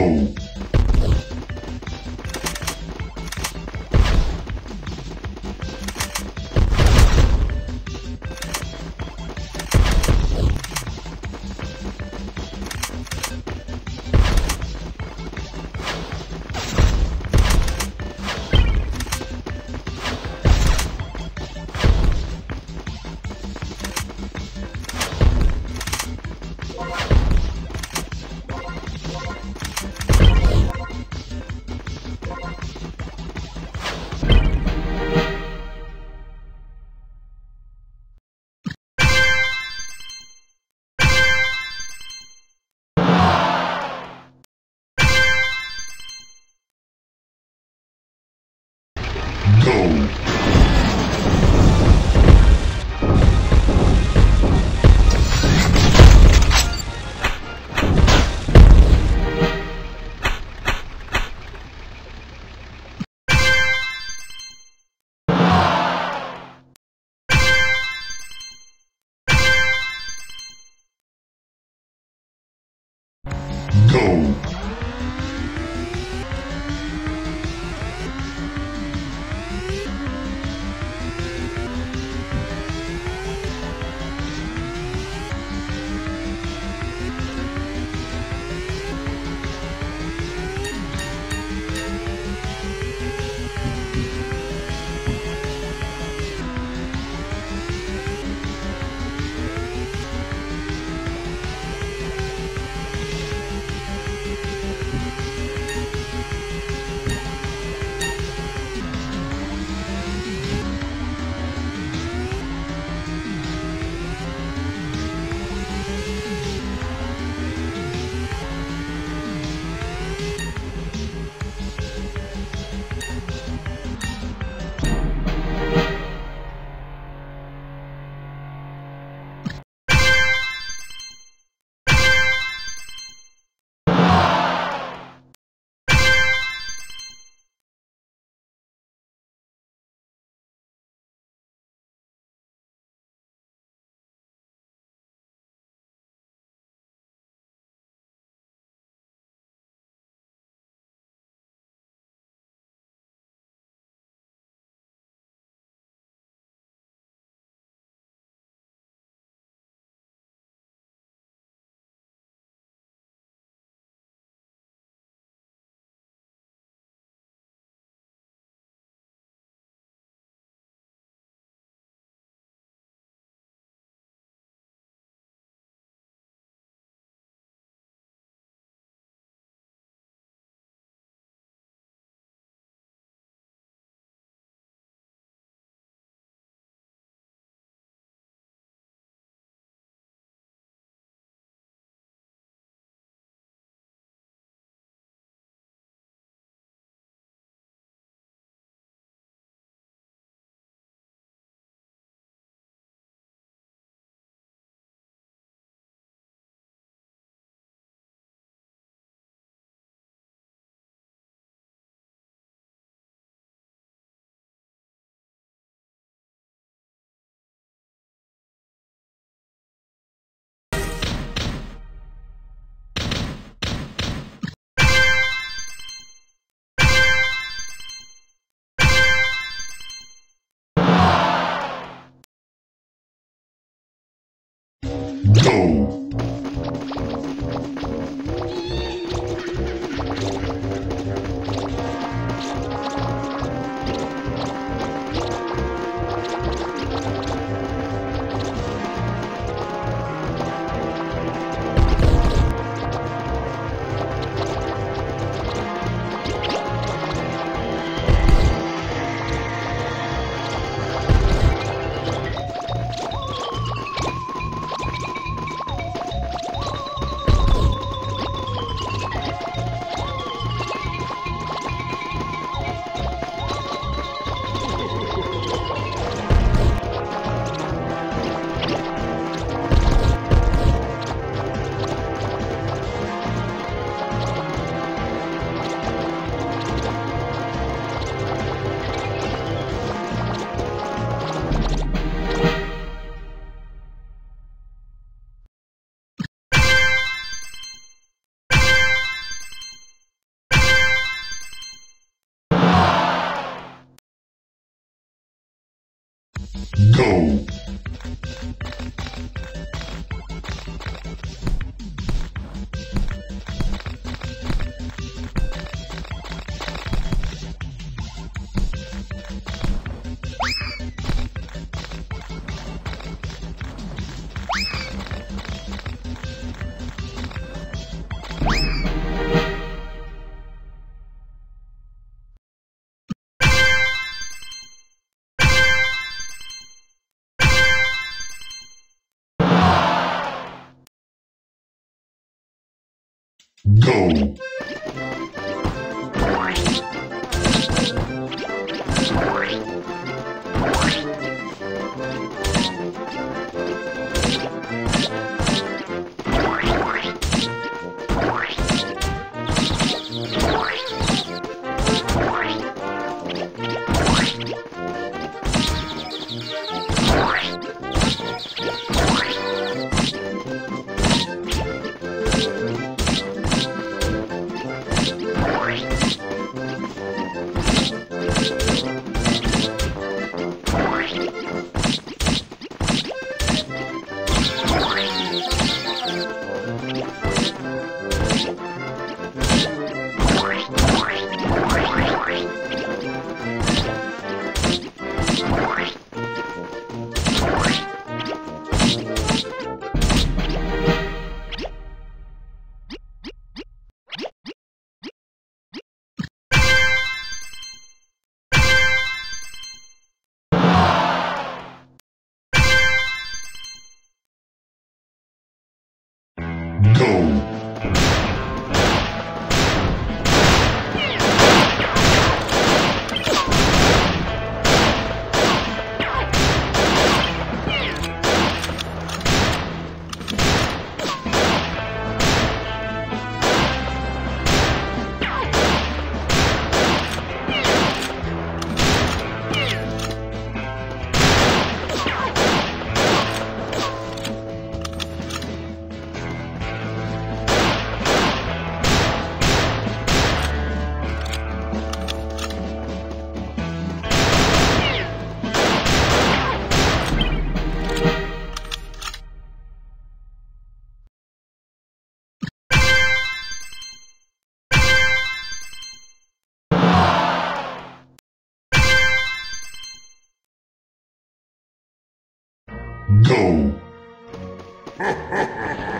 Go! Go! Go! No. Go. Go. Go. Bye. Go.